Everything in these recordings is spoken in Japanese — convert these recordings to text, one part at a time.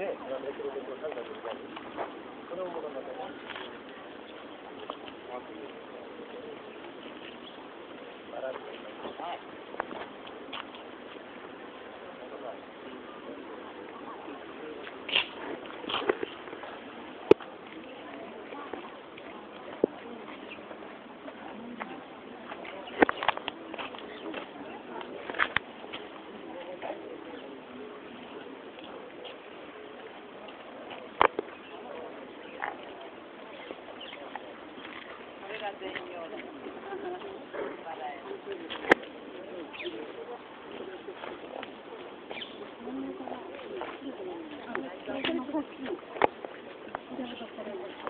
ね、めくるとこう、なんか見たり。それを物語る。バランスがいい。ち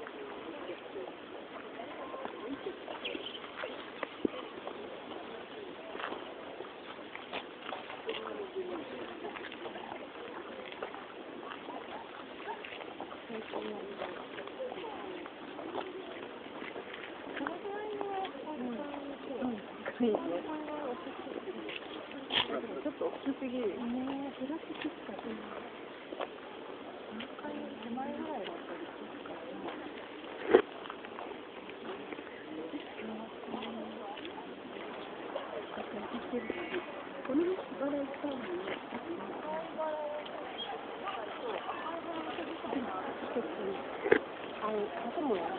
ょっと大きすぎる。ねプラスチックか。何回手前ぐらいだったりするからね。このバラ使うのね。あの、建物やあ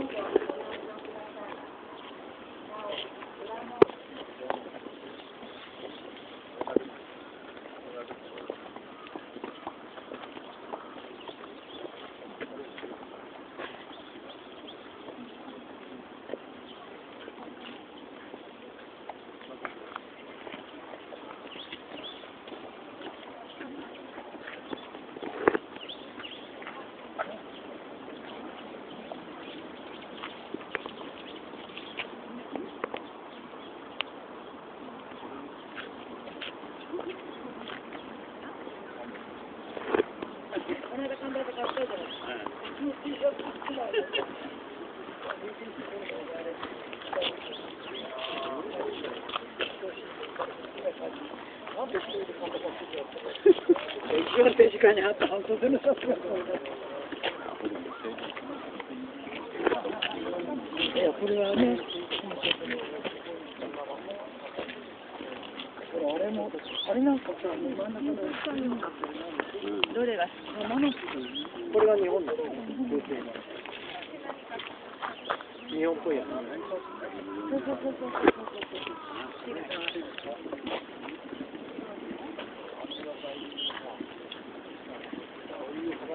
Thank you. 番手近にあった半袖のシャツがいや、これはね、これあれも、あれなんかさ、真ん中の？日本。っぽいやつ。そうそうそうそう思い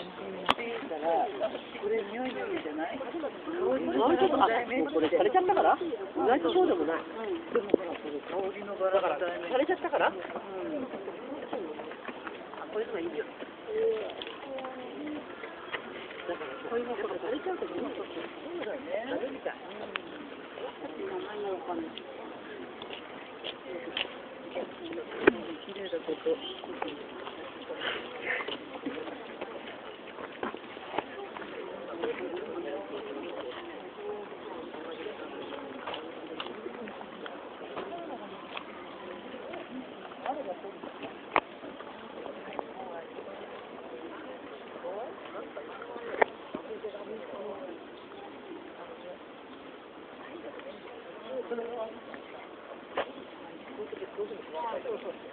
これ匂いでいいんじゃないなんかあ、もうこれ枯れちゃったから？意外とそうでもない。でもほらこれ香りのバラだから、が題名枯れちゃったから？うんこういうのがいいよ。だから、こういうのこれ枯れちゃうとね、そうだねダメみたい。名前がわかんないだことそうそう。